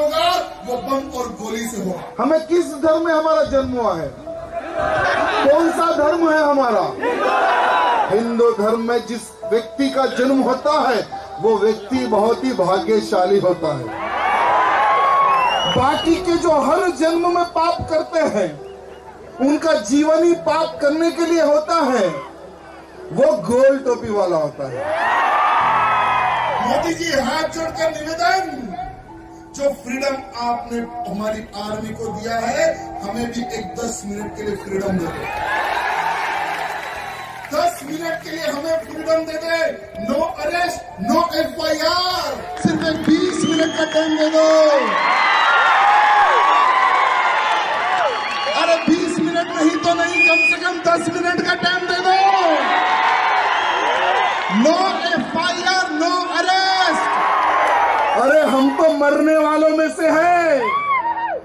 होगा वो बम और गोली से होगा। हमें किस धर्म में हमारा जन्म हुआ है? कौन सा धर्म है हमारा? हिंदू धर्म में जिस व्यक्ति का जन्म होता है वो व्यक्ति बहुत ही भाग्यशाली होता है। बाकी के जो हर जन्म में पाप करते हैं उनका जीवन ही पाप करने के लिए होता है वो गोल टोपी वाला होता है। मोदी जी हाथ जोड़कर निवेदन। जो फ्रीडम आपने हमारी आर्मी को दिया है, हमें भी एक दस मिनट के लिए फ्रीडम दे दे। दस मिनट के लिए हमें फ्रीडम दे दे। No arrest no F I R सिर्फ़ एक बीस मिनट का टाइम दे दो। अरे बीस मिनट नहीं तो नहीं, कम से कम दस मिनट का टाइम दे दो। No F I R no arrest अरे हम तो मरने वालों में से है।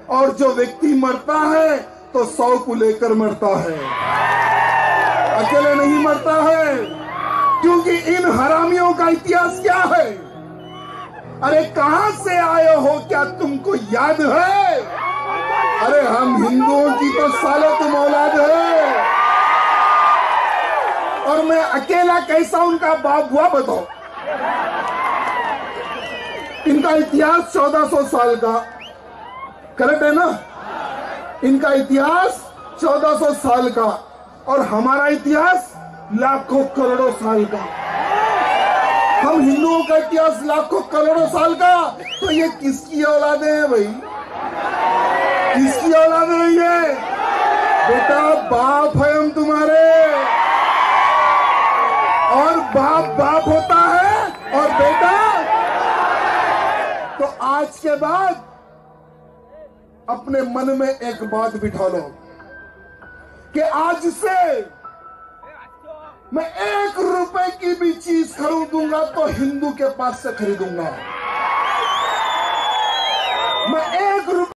और जो व्यक्ति मरता है तो सौ को लेकर मरता है। अकेले नहीं मरता है, क्योंकि इन हरामियों का इतिहास क्या है? अरे, कहाँ से आए हो? क्या तुमको याद है? अरे, हम हिंदुओं की तो सालों तुम औलाद है। और मैं अकेला कैसा उनका बाप हुआ बताओ? इनका इतिहास 1400 साल का। करेक्ट है ना? इनका इतिहास 1400 साल का और हमारा इतिहास लाखों करोड़ों साल का। हम हिंदुओं का इतिहास लाखों करोड़ों साल का। तो ये किसकी औलादे हैं भाई? किसकी औलादे हैं ये? बेटा, बाप है हम तुम्हारे। और बाप बाप होता है और बेटा तो आज के बाद अपने मन में एक बात बिठा लो कि आज से मैं एक रुपए की भी चीज़ खरीदूँगा तो हिंदू के पास से खरीदूँगा। मैं